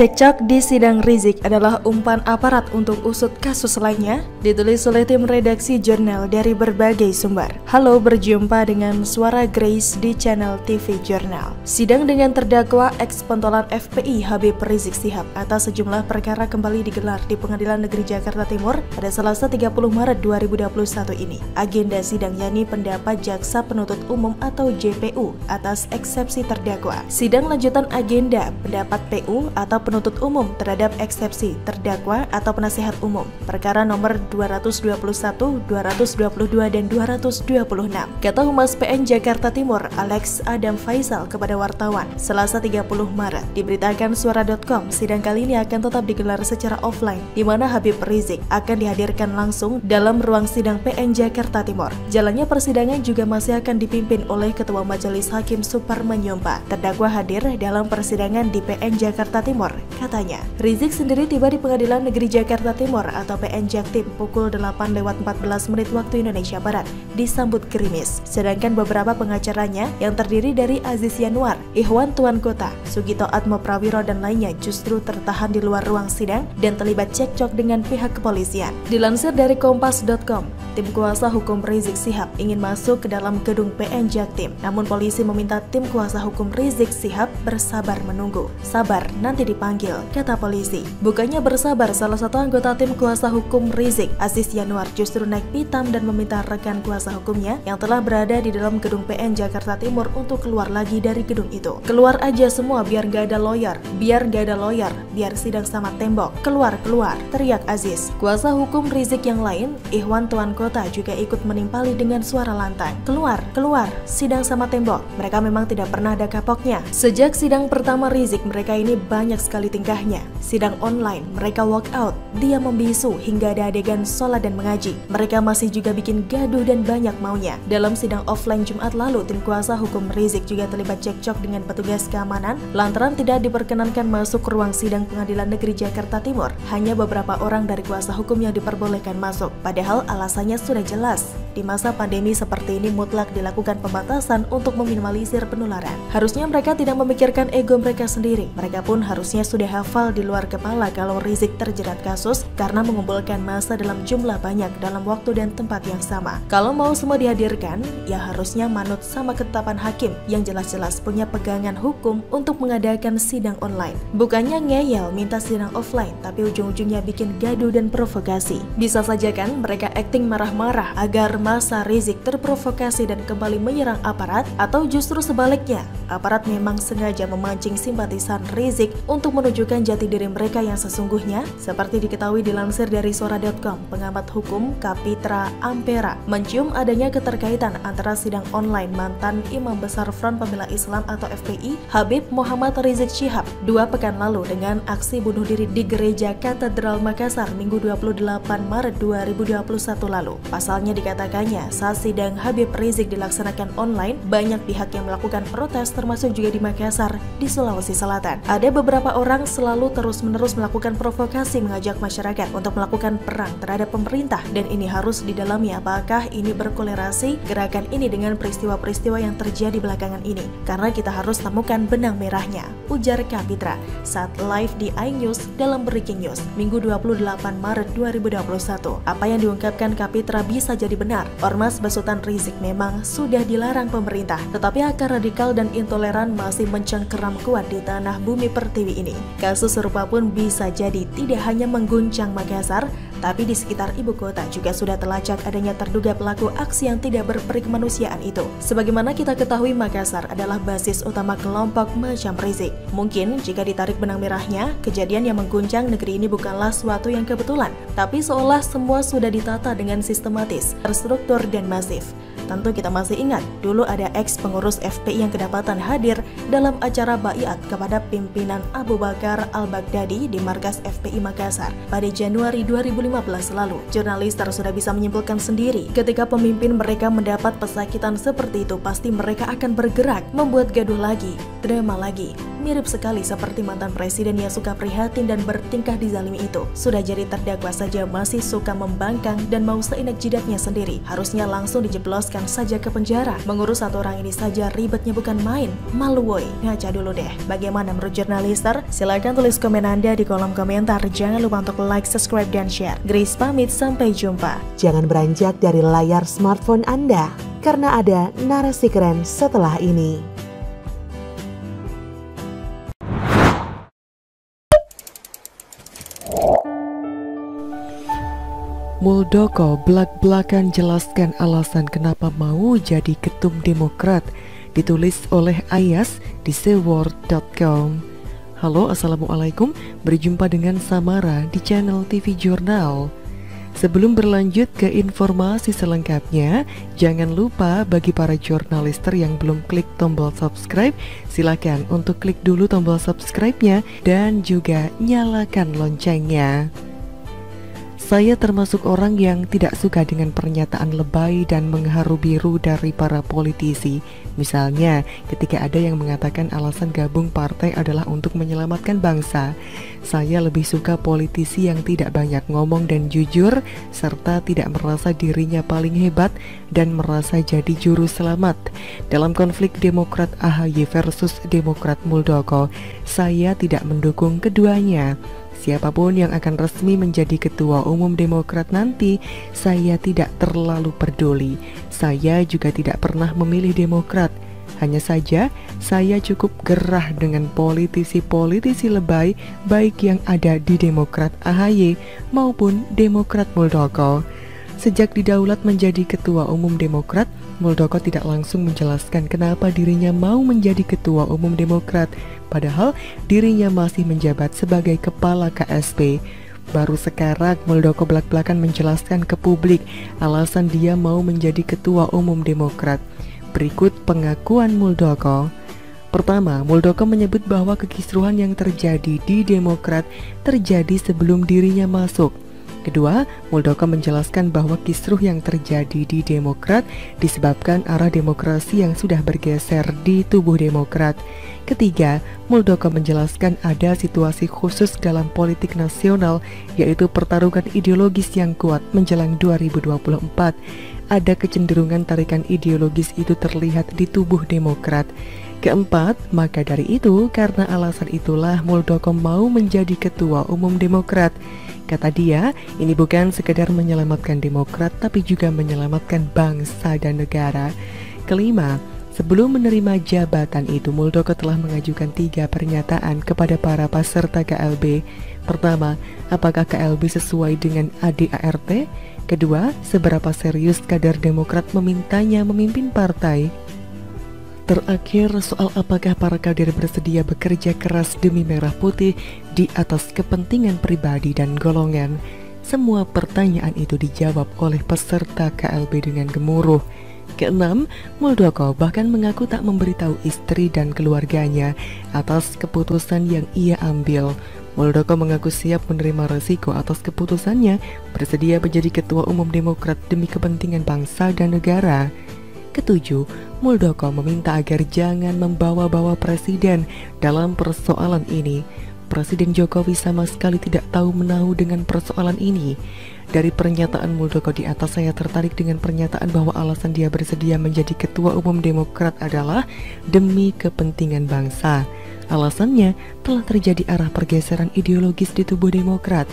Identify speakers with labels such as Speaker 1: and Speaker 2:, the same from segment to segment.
Speaker 1: Cekcok di sidang Rizik adalah umpan aparat untuk usut kasus lainnya, ditulis oleh tim redaksi jurnal dari berbagai sumber. Halo, berjumpa dengan suara Grace di channel TV Jurnal. Sidang dengan terdakwa ex pentolan FPI Habib Rizik Sihab atas sejumlah perkara kembali digelar di Pengadilan Negeri Jakarta Timur pada Selasa 30 Maret 2021 ini. Agenda sidang yakni pendapat Jaksa Penuntut Umum atau JPU atas eksepsi terdakwa. Sidang lanjutan agenda pendapat PU atau penuntut umum terhadap eksepsi terdakwa atau penasehat umum perkara nomor 221, 222 dan 226. Kata Humas PN Jakarta Timur Alex Adam Faisal kepada wartawan Selasa 30 Maret diberitakan suara.com sidang kali ini akan tetap digelar secara offline di mana Habib Rizik akan dihadirkan langsung dalam ruang sidang PN Jakarta Timur. Jalannya persidangan juga masih akan dipimpin oleh Ketua Majelis Hakim Suparman Yompa. Terdakwa hadir dalam persidangan di PN Jakarta Timur Timur, katanya. Rizik sendiri tiba di Pengadilan Negeri Jakarta Timur atau PN Jaktim pukul 8 lewat 14 menit waktu Indonesia Barat, disambut gerimis. Sedangkan beberapa pengacaranya yang terdiri dari Aziz Yanuar, Ikhwan Tuan Kota, Sugito Atmo Prawiro dan lainnya justru tertahan di luar ruang sidang dan terlibat cekcok dengan pihak kepolisian. Dilansir dari kompas.com, tim kuasa hukum Rizik Sihab ingin masuk ke dalam gedung PN Jaktim, namun polisi meminta tim kuasa hukum Rizik Sihab bersabar menunggu. Sabar, nanti di dipanggil, kata polisi. Bukannya bersabar, salah satu anggota tim kuasa hukum Rizik, Aziz Yanuar justru naik pitam dan meminta rekan kuasa hukumnya yang telah berada di dalam gedung PN Jakarta Timur untuk keluar lagi dari gedung itu. Keluar aja semua biar gak ada lawyer, biar gak ada lawyer, biar sidang sama tembok. Keluar, keluar, teriak Aziz. Kuasa hukum Rizik yang lain, Ikhwan Tuan Kota juga ikut menimpali dengan suara lantang. Keluar, keluar, sidang sama tembok. Mereka memang tidak pernah ada kapoknya. Sejak sidang pertama Rizik, mereka ini banyak sekali tingkahnya. Sidang online, mereka walk out, dia membisu hingga ada adegan sholat dan mengaji. Mereka masih juga bikin gaduh dan banyak maunya. Dalam sidang offline Jumat lalu, tim kuasa hukum Rizik juga terlibat cekcok dengan petugas keamanan lantaran tidak diperkenankan masuk ke ruang sidang pengadilan negeri Jakarta Timur. Hanya beberapa orang dari kuasa hukum yang diperbolehkan masuk, padahal alasannya sudah jelas. Di masa pandemi seperti ini mutlak dilakukan pembatasan untuk meminimalisir penularan. Harusnya mereka tidak memikirkan ego mereka sendiri. Mereka pun harusnya sudah hafal di luar kepala kalau Rizik terjerat kasus karena mengumpulkan masa dalam jumlah banyak dalam waktu dan tempat yang sama. Kalau mau semua dihadirkan, ya harusnya manut sama ketetapan hakim yang jelas-jelas punya pegangan hukum untuk mengadakan sidang online. Bukannya ngeyel minta sidang offline, tapi ujung-ujungnya bikin gaduh dan provokasi. Bisa saja kan mereka acting marah-marah agar masa Rizik terprovokasi dan kembali menyerang aparat atau justru sebaliknya, aparat memang sengaja memancing simpatisan Rizik untuk menunjukkan jati diri mereka yang sesungguhnya, seperti diketahui dilansir dari suara.com, pengamat hukum Kapitra Ampera mencium adanya keterkaitan antara sidang online mantan Imam Besar Front Pembela Islam atau FPI Habib Muhammad Rizik Syihab dua pekan lalu dengan aksi bunuh diri di Gereja Katedral Makassar Minggu 28 Maret 2021 lalu. Pasalnya dikatakannya saat sidang Habib Rizik dilaksanakan online, banyak pihak yang melakukan protes termasuk juga di Makassar di Sulawesi Selatan. Ada beberapa orang selalu terus-menerus melakukan provokasi mengajak masyarakat untuk melakukan perang terhadap pemerintah. Dan ini harus didalami apakah ini berkolerasi? Gerakan ini dengan peristiwa-peristiwa yang terjadi belakangan ini. Karena kita harus temukan benang merahnya. Ujar Kapitra. Saat live di iNews dalam Breaking News Minggu 28 Maret 2021 apa yang diungkapkan Kapitra bisa jadi benar Ormas Basutan Rizik memang sudah dilarang pemerintah tetapi akar radikal dan intoleran masih mencengkeram kuat di tanah bumi pertiwi ini. Kasus serupa pun bisa jadi tidak hanya mengguncang Makassar, tapi di sekitar ibu kota juga sudah terlacak adanya terduga pelaku aksi yang tidak berperi kemanusiaan itu. Sebagaimana kita ketahui Makassar adalah basis utama kelompok macam Rizik. Mungkin jika ditarik benang merahnya, kejadian yang mengguncang negeri ini bukanlah suatu yang kebetulan, tapi seolah semua sudah ditata dengan sistematis, terstruktur, dan masif. Tentu kita masih ingat, dulu ada ex pengurus FPI yang kedapatan hadir dalam acara baiat kepada pimpinan Abu Bakar Al-Baghdadi di markas FPI Makassar pada Januari 2015 lalu. Jurnalis sudah bisa menyimpulkan sendiri, ketika pemimpin mereka mendapat pesakitan seperti itu, pasti mereka akan bergerak, membuat gaduh lagi, drama lagi, mirip sekali seperti mantan presiden yang suka prihatin dan bertingkah dizalimi itu. Sudah jadi terdakwa saja masih suka membangkang dan mau seenak jidatnya sendiri. Harusnya langsung dijebloskan saja ke penjara. Mengurus satu orang ini saja ribetnya bukan main. Malu woi, ngaca dulu deh. Bagaimana menurut jurnalister? Silahkan tulis komen Anda di kolom komentar. Jangan lupa untuk like, subscribe, dan share. Grace pamit, sampai jumpa.
Speaker 2: Jangan beranjak dari layar smartphone Anda, karena ada narasi keren setelah ini.
Speaker 3: Muldoko belak-belakan jelaskan alasan kenapa mau jadi ketum Demokrat ditulis oleh Ayas di seaworld.com. Halo Assalamualaikum, berjumpa dengan Samara di channel TV Jurnal. Sebelum berlanjut ke informasi selengkapnya, jangan lupa bagi para jurnalister yang belum klik tombol subscribe, silakan untuk klik dulu tombol subscribe-nya dan juga nyalakan loncengnya. Saya termasuk orang yang tidak suka dengan pernyataan lebay dan mengharu biru dari para politisi. Misalnya, ketika ada yang mengatakan alasan gabung partai adalah untuk menyelamatkan bangsa. Saya lebih suka politisi yang tidak banyak ngomong dan jujur, serta tidak merasa dirinya paling hebat dan merasa jadi juru selamat. Dalam konflik Demokrat AHY versus Demokrat Muldoko, saya tidak mendukung keduanya. Siapa pun yang akan resmi menjadi ketua umum Demokrat nanti, saya tidak terlalu peduli. Saya juga tidak pernah memilih Demokrat. Hanya saja, saya cukup gerah dengan politisi-politisi lebay baik yang ada di Demokrat AHY maupun Demokrat Muldoko. Sejak didaulat menjadi ketua umum Demokrat, Muldoko tidak langsung menjelaskan kenapa dirinya mau menjadi ketua umum Demokrat, padahal dirinya masih menjabat sebagai kepala KSP. Baru sekarang Muldoko belak-belakan menjelaskan ke publik alasan dia mau menjadi ketua umum Demokrat. Berikut pengakuan Muldoko. Pertama, Muldoko menyebut bahwa kekisruhan yang terjadi di Demokrat terjadi sebelum dirinya masuk. Kedua, Muldoko menjelaskan bahwa kisruh yang terjadi di Demokrat disebabkan arah demokrasi yang sudah bergeser di tubuh Demokrat. Ketiga, Muldoko menjelaskan ada situasi khusus dalam politik nasional yaitu pertarungan ideologis yang kuat menjelang 2024. Ada kecenderungan tarikan ideologis itu terlihat di tubuh Demokrat. Keempat, maka dari itu karena alasan itulah Muldoko mau menjadi ketua umum Demokrat. Kata dia, ini bukan sekedar menyelamatkan Demokrat tapi juga menyelamatkan bangsa dan negara. Kelima, sebelum menerima jabatan itu Muldoko telah mengajukan tiga pernyataan kepada para peserta KLB. Pertama, apakah KLB sesuai dengan ADART? Kedua, seberapa serius kader Demokrat memintanya memimpin partai? Terakhir, soal apakah para kader bersedia bekerja keras demi merah putih di atas kepentingan pribadi dan golongan. Semua pertanyaan itu dijawab oleh peserta KLB dengan gemuruh. Keenam, Muldoko bahkan mengaku tak memberitahu istri dan keluarganya atas keputusan yang ia ambil. Muldoko mengaku siap menerima resiko atas keputusannya bersedia menjadi ketua umum Demokrat demi kepentingan bangsa dan negara. Ketujuh, Muldoko meminta agar jangan membawa-bawa presiden dalam persoalan ini. Presiden Jokowi sama sekali tidak tahu menahu dengan persoalan ini. Dari pernyataan Muldoko di atas saya tertarik dengan pernyataan bahwa alasan dia bersedia menjadi ketua umum Demokrat adalah demi kepentingan bangsa. Alasannya telah terjadi arah pergeseran ideologis di tubuh Demokrat.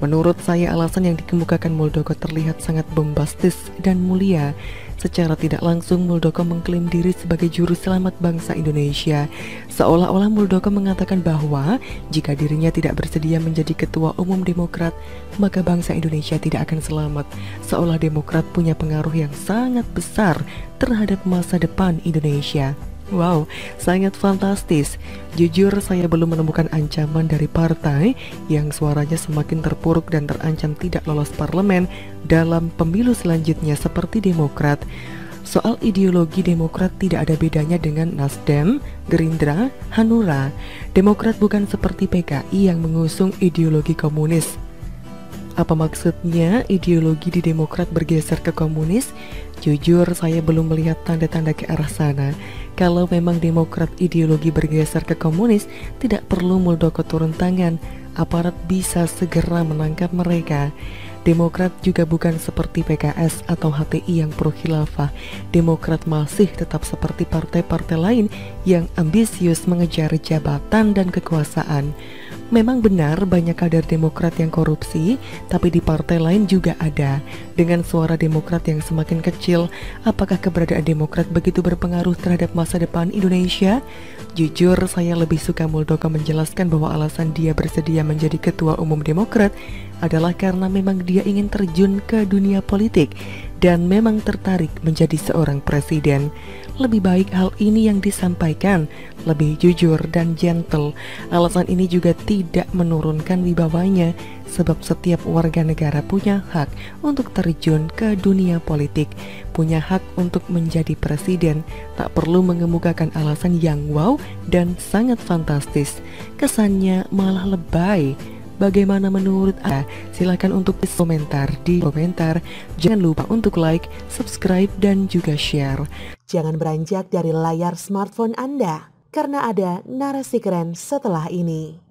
Speaker 3: Menurut saya alasan yang dikemukakan Muldoko terlihat sangat bombastis dan mulia. Secara tidak langsung Muldoko mengklaim diri sebagai juru selamat bangsa Indonesia. Seolah-olah Muldoko mengatakan bahwa jika dirinya tidak bersedia menjadi ketua umum Demokrat, maka bangsa Indonesia tidak akan selamat. Seolah Demokrat punya pengaruh yang sangat besar terhadap masa depan Indonesia. Wow, sangat fantastis. Jujur saya belum menemukan ancaman dari partai yang suaranya semakin terpuruk dan terancam tidak lolos parlemen dalam pemilu selanjutnya seperti Demokrat. Soal ideologi Demokrat tidak ada bedanya dengan Nasdem, Gerindra, Hanura. Demokrat bukan seperti PKI yang mengusung ideologi komunis. Apa maksudnya ideologi di Demokrat bergeser ke komunis? Jujur saya belum melihat tanda-tanda ke arah sana. Kalau memang Demokrat ideologi bergeser ke komunis, tidak perlu Muldoko turun tangan. Aparat bisa segera menangkap mereka. Demokrat juga bukan seperti PKS atau HTI yang pro khilafah. Demokrat masih tetap seperti partai-partai lain yang ambisius mengejar jabatan dan kekuasaan. Memang benar banyak kader Demokrat yang korupsi, tapi di partai lain juga ada. Dengan suara Demokrat yang semakin kecil, apakah keberadaan Demokrat begitu berpengaruh terhadap masa depan Indonesia? Jujur, saya lebih suka Muldoko menjelaskan bahwa alasan dia bersedia menjadi ketua umum Demokrat adalah karena memang dia ingin terjun ke dunia politik dan memang tertarik menjadi seorang presiden. Lebih baik hal ini yang disampaikan, lebih jujur dan gentle. Alasan ini juga tidak menurunkan wibawanya, sebab setiap warga negara punya hak untuk terjun ke dunia politik, punya hak untuk menjadi presiden, tak perlu mengemukakan alasan yang wow dan sangat fantastis. Kesannya malah lebay Bagaimana menurut Anda? Silahkan untuk komentar di komentar. Jangan lupa untuk like, subscribe, dan juga share.
Speaker 2: Jangan beranjak dari layar smartphone Anda, karena ada narasi keren setelah ini.